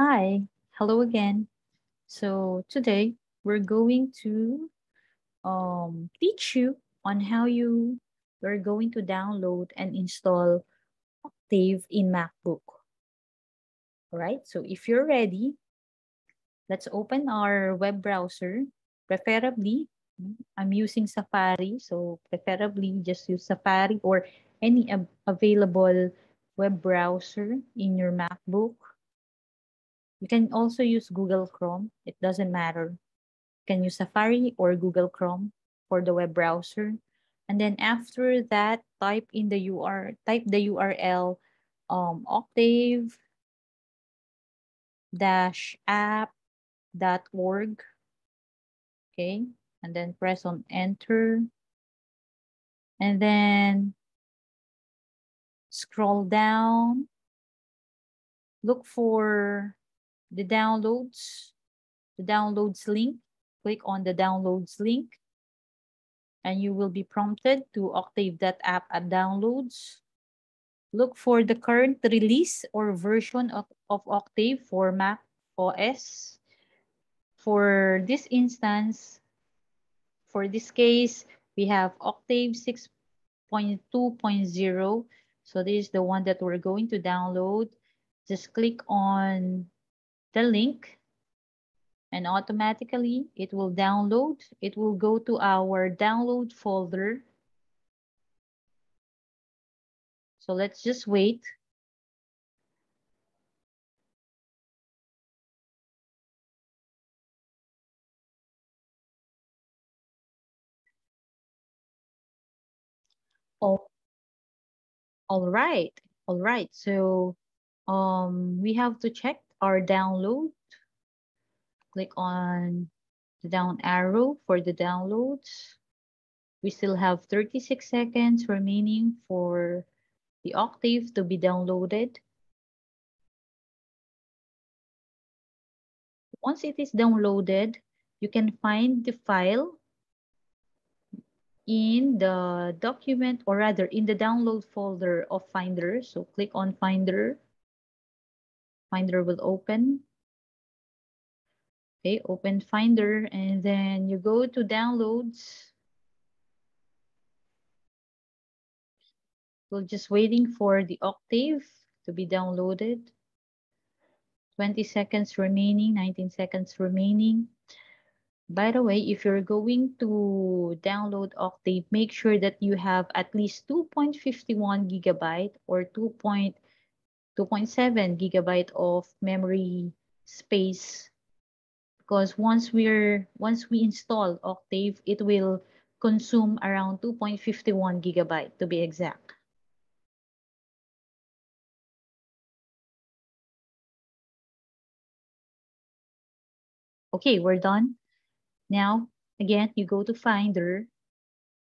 Hi, hello again. So today we're going to um, teach you on how you we're going to download and install Octave in MacBook. All right, so if you're ready, let's open our web browser. Preferably, I'm using Safari, so preferably just use Safari or any available web browser in your MacBook. You can also use Google Chrome. It doesn't matter. You can use Safari or Google Chrome for the web browser. And then after that, type in the UR, type the URL um, octave dash app dot org. Okay, and then press on enter. And then scroll down, look for the downloads, the downloads link, click on the downloads link, and you will be prompted to Octave that app at downloads. Look for the current release or version of, of Octave for Mac OS. For this instance, for this case, we have Octave 6.2.0. So this is the one that we're going to download. Just click on the link and automatically it will download. It will go to our download folder. So let's just wait. Oh, all right, all right. So um, we have to check our download. Click on the down arrow for the downloads. We still have 36 seconds remaining for the Octave to be downloaded. Once it is downloaded, you can find the file in the document or rather in the download folder of Finder. So click on Finder Finder will open. Okay, open Finder and then you go to downloads. We're just waiting for the Octave to be downloaded. 20 seconds remaining, 19 seconds remaining. By the way, if you're going to download Octave, make sure that you have at least 2.51 gigabyte or 2. 2.7 gigabyte of memory space because once we're once we install Octave, it will consume around 2.51 gigabyte to be exact. Okay, we're done. Now, again, you go to Finder,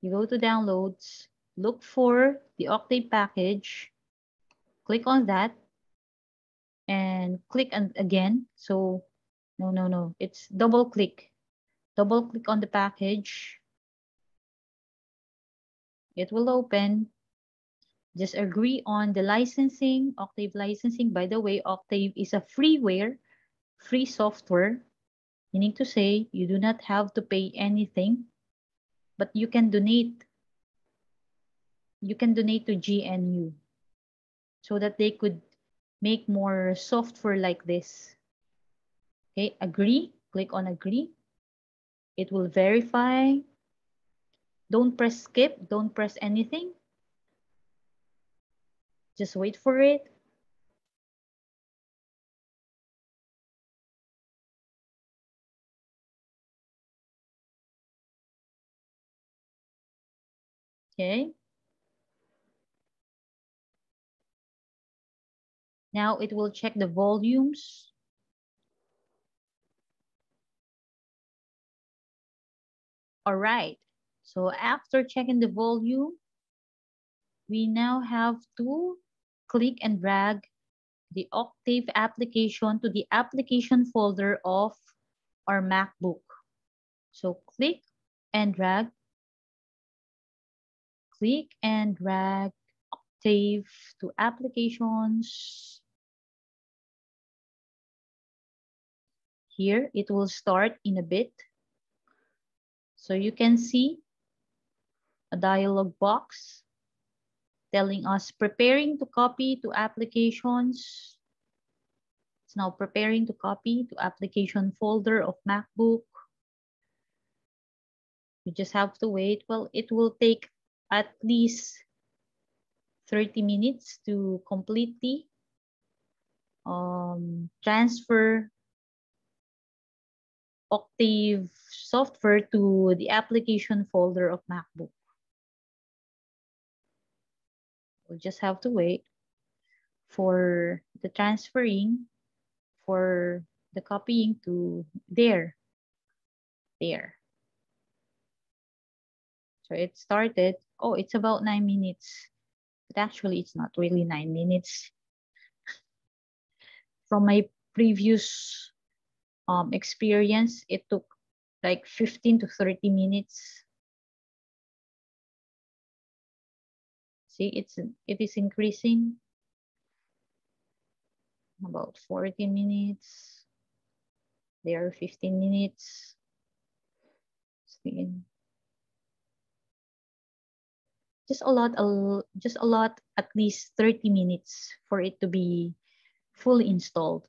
you go to Downloads, look for the Octave package, click on that and click and again. So no, no, no, it's double click. Double click on the package. It will open. Just agree on the licensing, Octave licensing. By the way, Octave is a freeware, free software, meaning to say you do not have to pay anything, but you can donate. You can donate to GNU so that they could make more software like this. Okay, agree, click on agree. It will verify. Don't press skip, don't press anything. Just wait for it. Okay. Now it will check the volumes. All right, so after checking the volume, we now have to click and drag the Octave application to the application folder of our MacBook. So click and drag, click and drag Octave to applications, here, it will start in a bit. So you can see a dialog box telling us preparing to copy to applications. It's now preparing to copy to application folder of MacBook. You just have to wait. Well, it will take at least 30 minutes to completely um, transfer Octave software to the application folder of MacBook. We'll just have to wait for the transferring, for the copying to there, there. So it started, oh, it's about nine minutes. But actually, it's not really nine minutes. From my previous um, experience, it took like 15 to 30 minutes. See, it's it is increasing about 40 minutes. There are 15 minutes. See. Just a lot, a, just a lot, at least 30 minutes for it to be fully installed.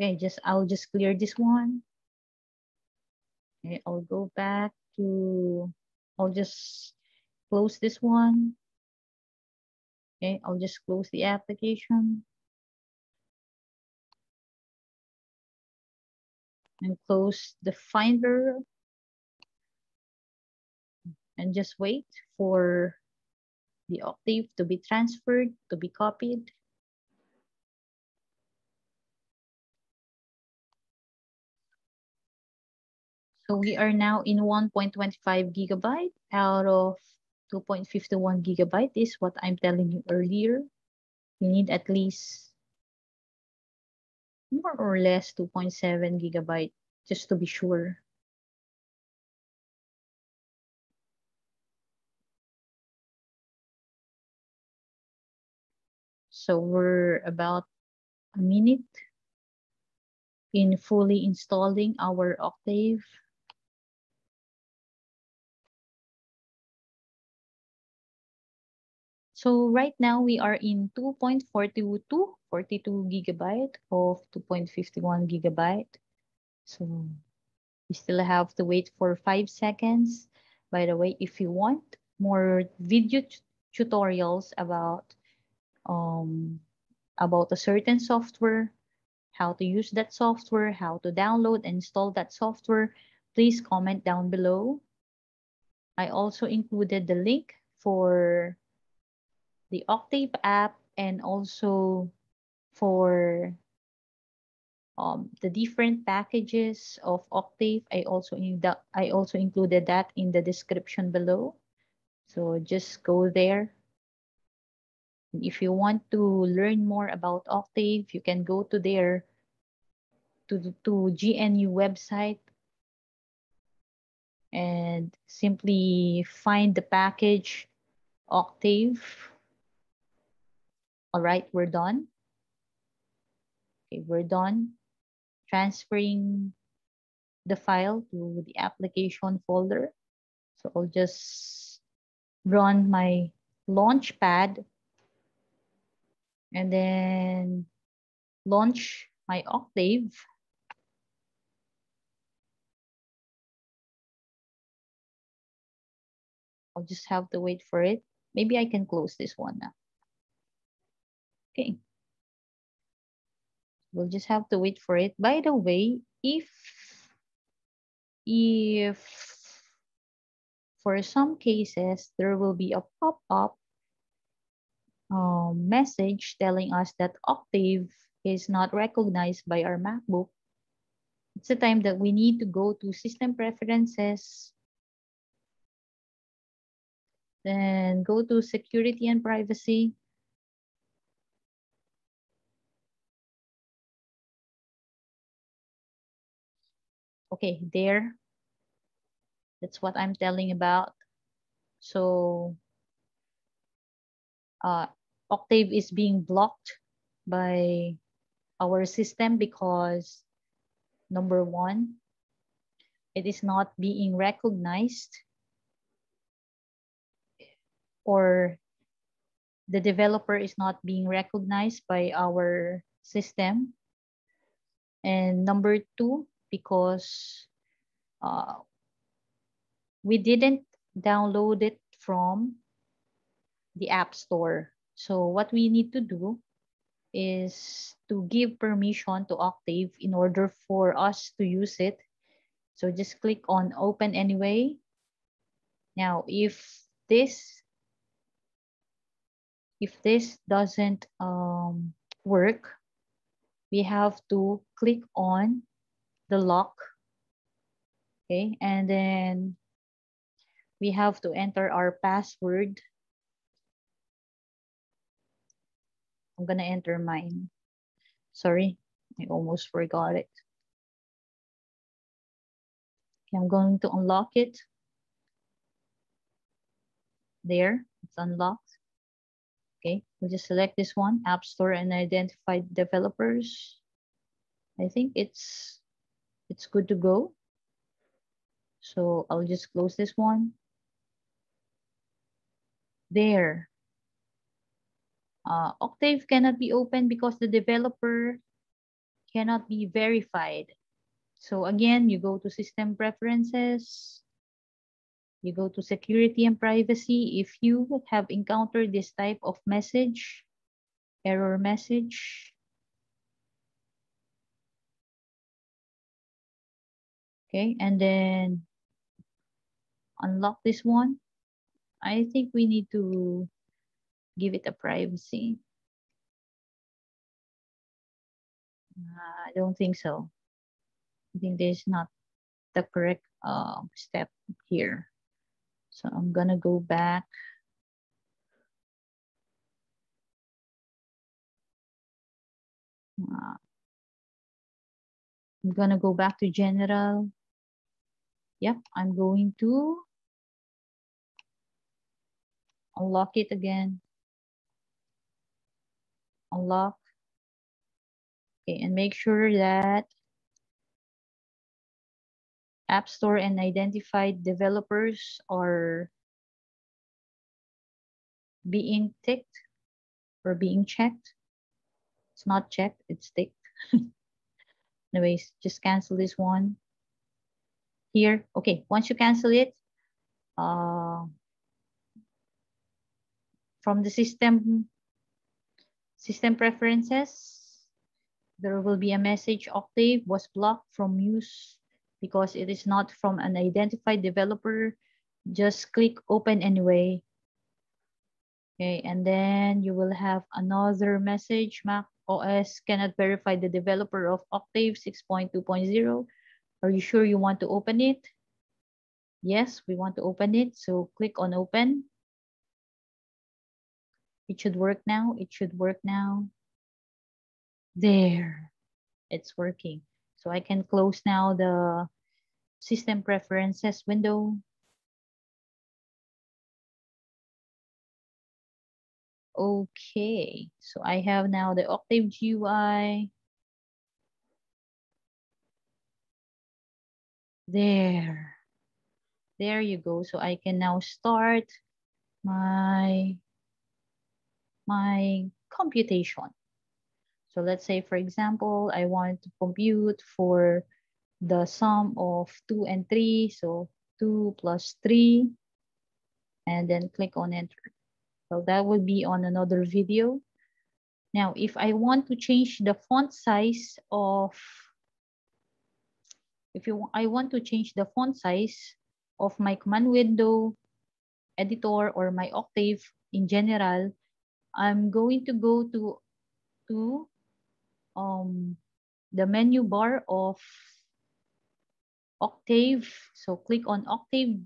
Okay, just I'll just clear this one. Okay, I'll go back to, I'll just close this one. Okay, I'll just close the application. And close the Finder. And just wait for the Octave to be transferred, to be copied. So we are now in 1.25 gigabyte out of 2.51 gigabyte is what I'm telling you earlier. You need at least more or less 2.7 gigabyte just to be sure. So we're about a minute in fully installing our Octave So right now we are in 2.42, 42 gigabyte of 2.51 gigabyte. So we still have to wait for five seconds. By the way, if you want more video tutorials about um, about a certain software, how to use that software, how to download and install that software, please comment down below. I also included the link for the Octave app and also for um, the different packages of Octave. I also in the, I also included that in the description below. So just go there. And if you want to learn more about Octave, you can go to their to, to GNU website and simply find the package Octave all right, we're done. Okay, we're done transferring the file to the application folder. So I'll just run my launchpad and then launch my Octave. I'll just have to wait for it. Maybe I can close this one now. Okay. We'll just have to wait for it. By the way, if if for some cases there will be a pop-up um, message telling us that Octave is not recognized by our MacBook, it's the time that we need to go to System Preferences, then go to Security and Privacy, okay, there. That's what I'm telling about. So uh, Octave is being blocked by our system because number one, it is not being recognized or the developer is not being recognized by our system. And number two, because uh, we didn't download it from the App Store. So what we need to do is to give permission to Octave in order for us to use it. So just click on open anyway. Now, if this if this doesn't um, work, we have to click on the lock. Okay, and then we have to enter our password. I'm gonna enter mine. Sorry, I almost forgot it. Okay, I'm going to unlock it. There, it's unlocked. Okay, we'll just select this one, App Store and identified developers. I think it's it's good to go. So I'll just close this one. There. Uh, Octave cannot be opened because the developer cannot be verified. So again, you go to System Preferences, you go to security and privacy. If you have encountered this type of message, error message, okay, and then unlock this one. I think we need to give it a privacy. I don't think so. I think this is not the correct uh, step here. So I'm gonna go back. Uh, I'm gonna go back to general. Yep, I'm going to unlock it again. Unlock. Okay, and make sure that App Store and identified developers are being ticked or being checked. It's not checked, it's ticked. Anyways, just cancel this one. Here, okay, once you cancel it, uh, from the system, system preferences, there will be a message Octave was blocked from use because it is not from an identified developer, just click open anyway. Okay, and then you will have another message, Mac OS cannot verify the developer of Octave 6.2.0. Are you sure you want to open it? Yes, we want to open it. So click on open. It should work now. It should work now. There, it's working. So I can close now the system preferences window. Okay, so I have now the Octave GUI. There. There you go. So I can now start my, my computation. So let's say, for example, I want to compute for the sum of 2 and 3. So 2 plus 3. And then click on enter. So that will be on another video. Now, if I want to change the font size of, if you, I want to change the font size of my command window editor or my Octave in general, I'm going to go to, to um, the menu bar of Octave. So click on Octave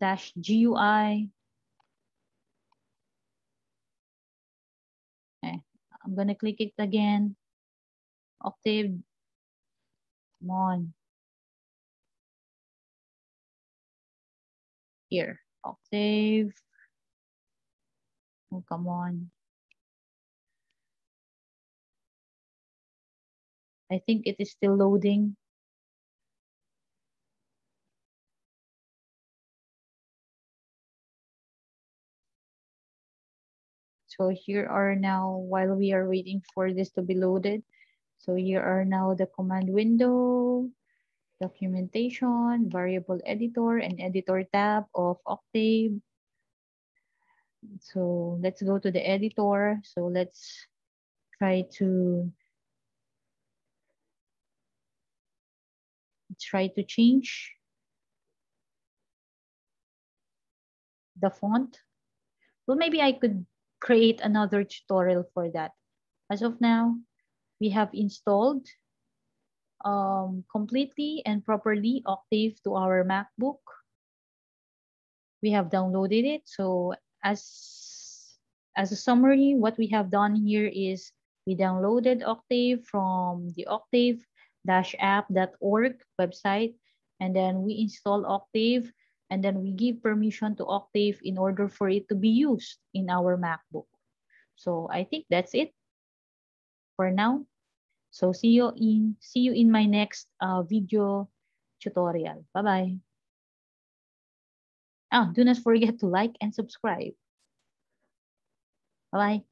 dash GUI. Okay, I'm gonna click it again. Octave, come on. Here, Octave. Oh, come on. I think it is still loading. So here are now, while we are waiting for this to be loaded, so here are now the command window, documentation, variable editor, and editor tab of Octave. So let's go to the editor. So let's try to try to change the font. Well, maybe I could create another tutorial for that. As of now, we have installed um, completely and properly Octave to our MacBook. We have downloaded it. So as, as a summary, what we have done here is we downloaded Octave from the octave-app.org website, and then we install Octave and then we give permission to Octave in order for it to be used in our MacBook. So I think that's it for now. So see you in see you in my next uh, video tutorial. Bye-bye. Ah, do not forget to like and subscribe. Bye-bye.